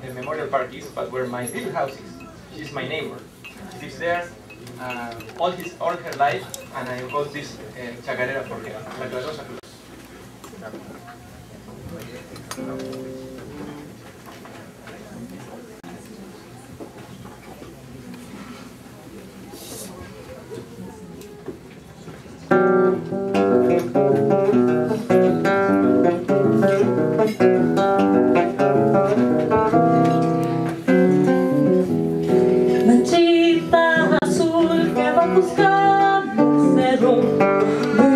the memorial park is, but where my little house is. She's my neighbor. She lives there uh, all his all her life, and I got this uh, chacarera for her, La. buscar caminhos é serão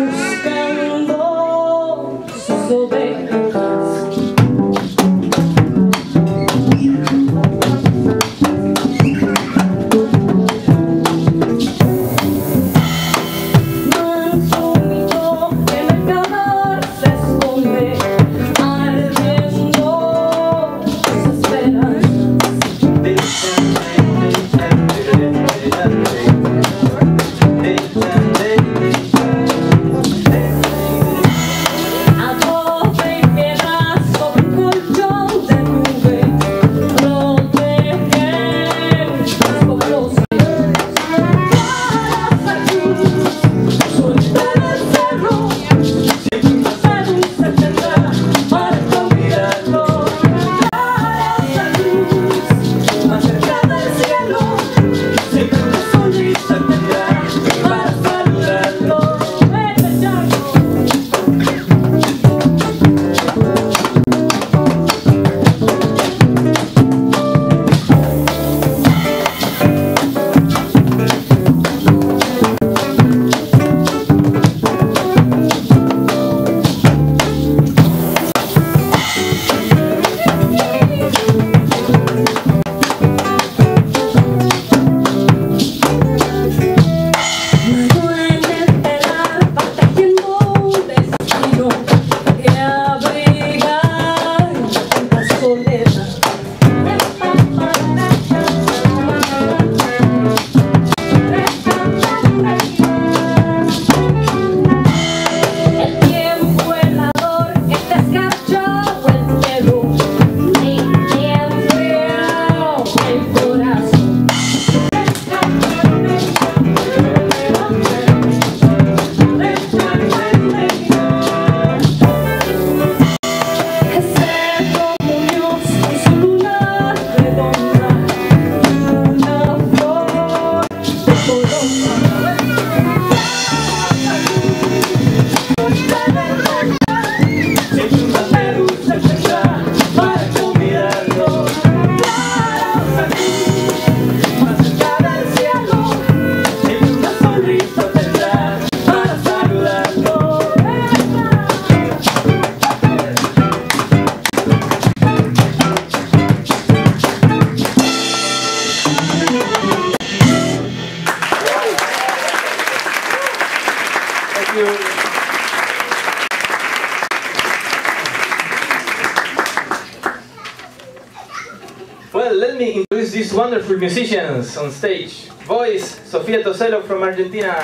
let me introduce these wonderful musicians on stage. Voice, Sofia Tosello from Argentina.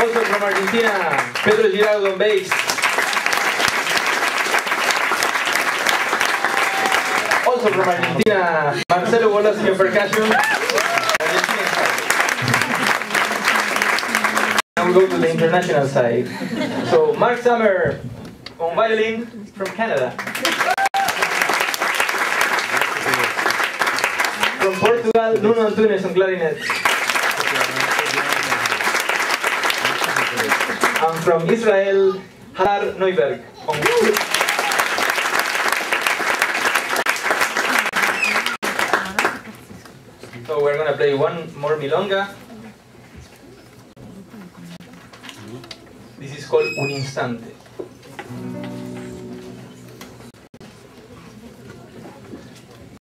Also from Argentina, Pedro Giraudo on bass. Also from Argentina, Marcelo Woloski on percussion. Now we go to the international side. So Marc Zsamer on violin from Canada. From Portugal, Nuno Antunes on clarinet. And from Israel, Har Noiberg on. So we're gonna play one more milonga. This is called Un Instante.